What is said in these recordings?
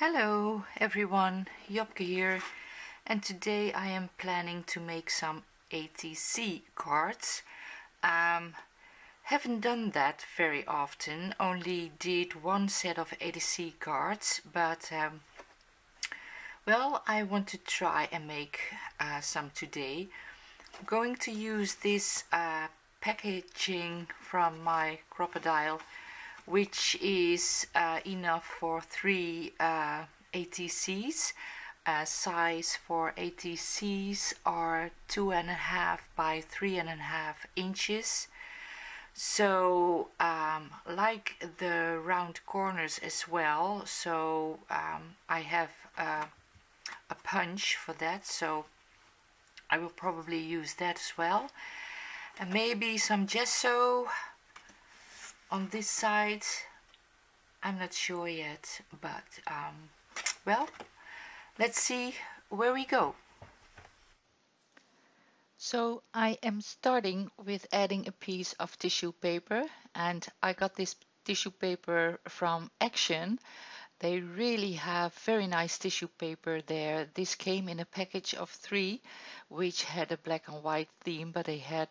Hello everyone, Jopke here and today I am planning to make some ATC cards. Um, haven't done that very often, only did one set of ATC cards but um, well I want to try and make uh, some today. I'm going to use this uh, packaging from my Crop-A-Dile which is uh, enough for three uh, ATCs. Uh, size for ATCs are two and a half by three and a half inches. So um, like the round corners as well, so um, I have uh, a punch for that, so I will probably use that as well. And maybe some gesso on this side I'm not sure yet but um, well let's see where we go. So I am starting with adding a piece of tissue paper and I got this tissue paper from Action they really have very nice tissue paper there. This came in a package of three, which had a black and white theme, but they had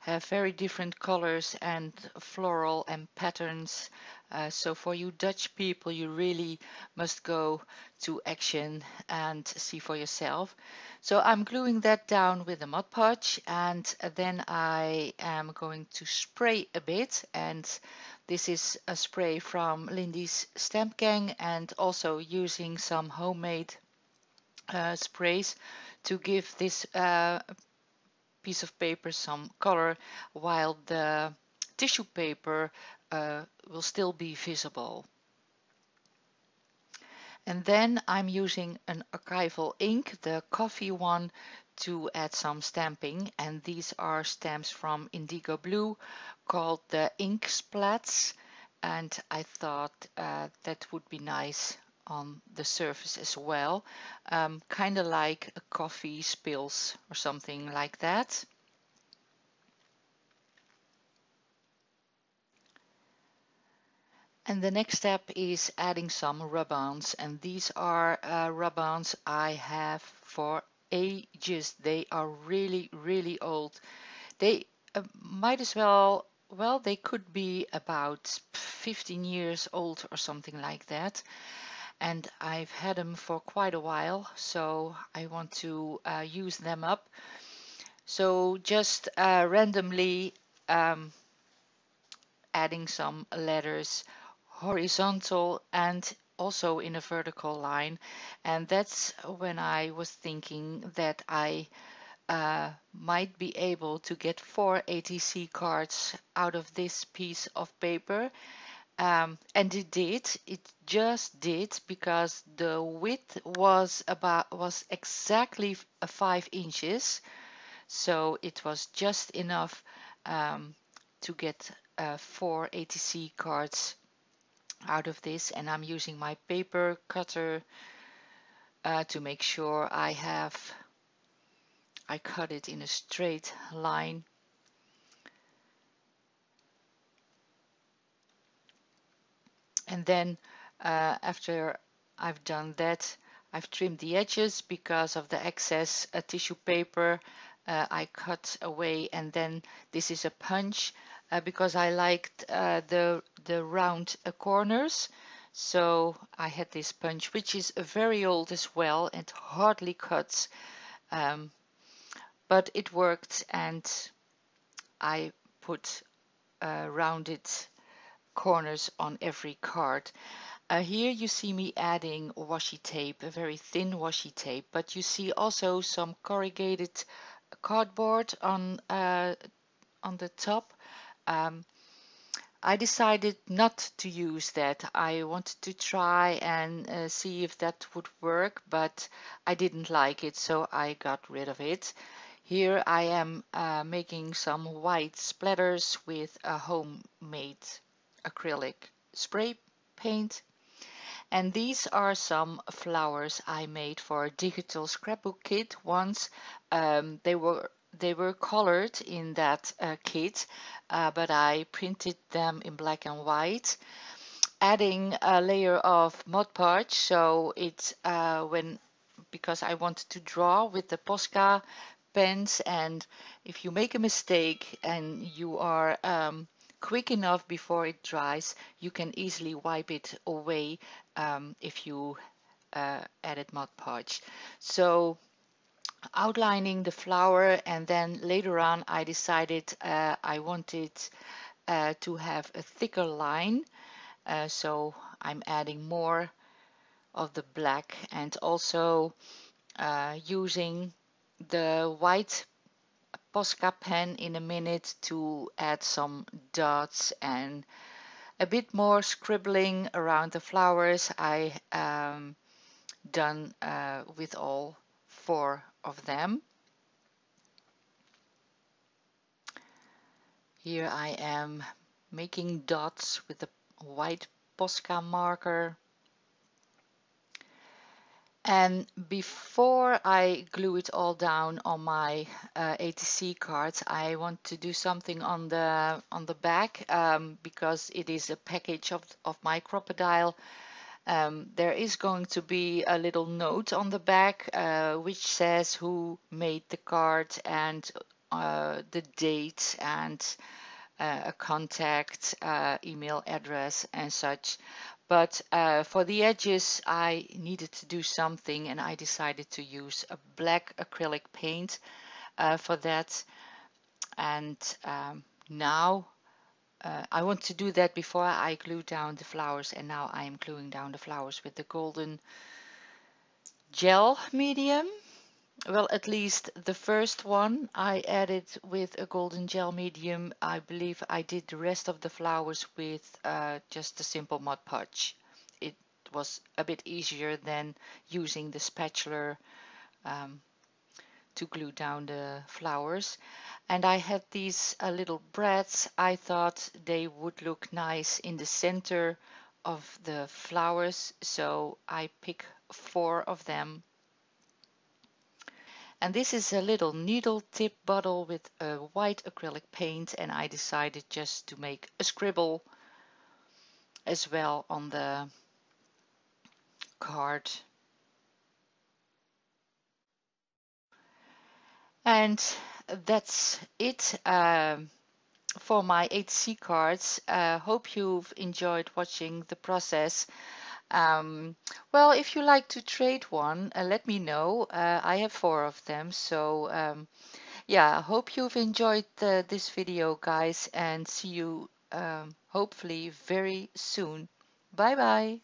have very different colors and floral and patterns. Uh, so for you Dutch people, you really must go to Action and see for yourself. So I'm gluing that down with a Mod Podge and then I am going to spray a bit and this is a spray from Lindy's Stamp Gang and also using some homemade uh, sprays to give this uh, piece of paper some color while the tissue paper uh, will still be visible. And then I'm using an archival ink, the coffee one, to add some stamping and these are stamps from Indigoblu called the ink splats and I thought uh, that would be nice on the surface as well. Um, kind of like a coffee spills or something like that. And the next step is adding some rub-ons and these are uh, rub-ons I have for ages. They are really, really old. They uh, might as well, well, they could be about 15 years old or something like that. And I've had them for quite a while, so I want to uh, use them up. So just uh, randomly um, adding some letters horizontal and also in a vertical line and that's when I was thinking that I uh, might be able to get four ATC cards out of this piece of paper. Um, and it did. It just did because the width was about was exactly five inches. So it was just enough um, to get uh, four ATC cards out of this and I'm using my paper cutter uh, to make sure I have I cut it in a straight line. And then uh, after I've done that I've trimmed the edges because of the excess uh, tissue paper uh, I cut away and then this is a punch uh, because I liked uh, the the round corners. So I had this punch which is very old as well and hardly cuts um, but it worked and I put uh, rounded corners on every card. Uh, here you see me adding washi tape, a very thin washi tape, but you see also some corrugated cardboard on uh, on the top um, I decided not to use that. I wanted to try and uh, see if that would work, but I didn't like it, so I got rid of it. Here I am uh, making some white splatters with a homemade acrylic spray paint. And these are some flowers I made for a digital scrapbook kit once. Um, they were they were colored in that uh, kit, uh, but I printed them in black and white. adding a layer of Mod Podge. So it's uh, when, because I wanted to draw with the Posca pens and if you make a mistake and you are um, quick enough before it dries, you can easily wipe it away um, if you uh, added Mod Podge. So outlining the flower and then later on I decided uh, I wanted uh, to have a thicker line uh, so I'm adding more of the black and also uh, using the white Posca pen in a minute to add some dots and a bit more scribbling around the flowers I um, done uh, with all four of them. Here I am making dots with the white Posca marker. And before I glue it all down on my uh, ATC cards, I want to do something on the on the back um, because it is a package of, of my Crop-A-Dile um, there is going to be a little note on the back uh, which says who made the card and uh, the date and uh, a contact, uh, email address and such. But uh, for the edges I needed to do something and I decided to use a black acrylic paint uh, for that. And um, now uh, I want to do that before I glue down the flowers and now I am gluing down the flowers with the golden gel medium well at least the first one I added with a golden gel medium I believe I did the rest of the flowers with uh, just a simple Mod Podge it was a bit easier than using the spatula um, to glue down the flowers. And I had these uh, little brads. I thought they would look nice in the center of the flowers so I pick four of them and this is a little needle tip bottle with a white acrylic paint and I decided just to make a scribble as well on the card And that's it um, for my ATC cards. Uh, hope you've enjoyed watching the process. Um, well, if you like to trade one, uh, let me know. Uh, I have four of them. So um, yeah, I hope you've enjoyed the, this video, guys, and see you um, hopefully very soon. Bye bye.